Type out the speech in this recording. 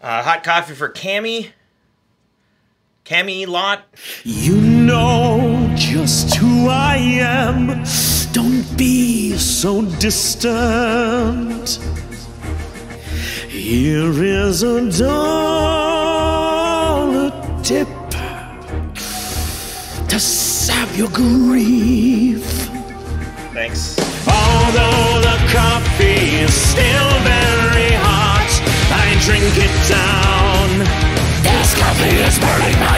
Uh, hot coffee for Cammy. Kamelot. You know just who I am. Don't be so distant. Here is a dollar tip to salve your grief. Thanks. Although the down. This coffee is burning my